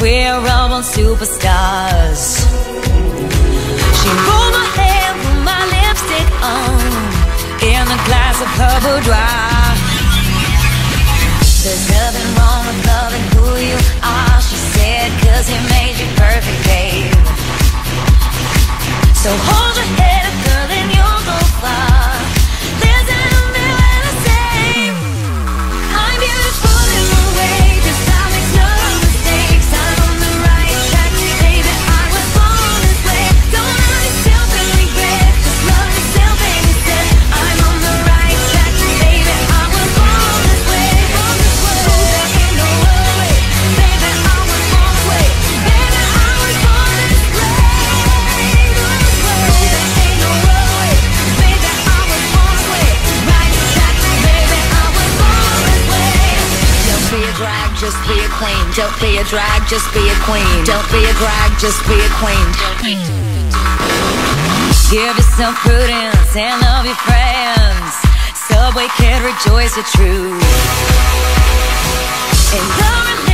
we're all born superstars. She rolled my hair, put my lipstick on, in a glass of her boudoir. Don't be a drag, just be a queen. Don't be a drag, just be a queen. Give yourself prudence and love your friends. Subway kid, rejoice your truth. In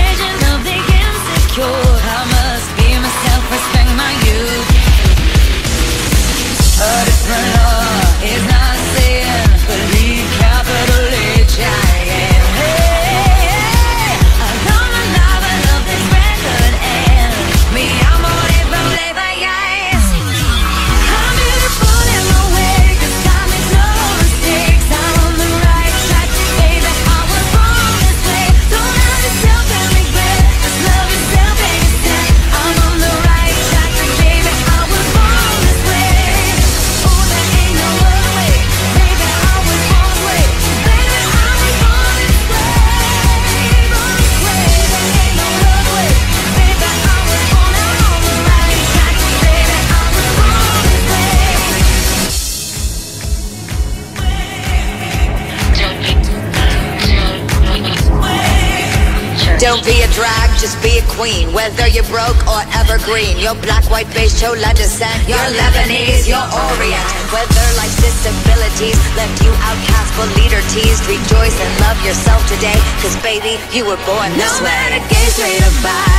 Don't be a drag, just be a queen. Whether you're broke or evergreen, you're black, white, beige, chola descent. You're Lebanese, you're Orient. Whether life's disabilities left you outcast but leader teased, rejoice and love yourself today. Cause baby, you were born this No way. matter gay, straight or bi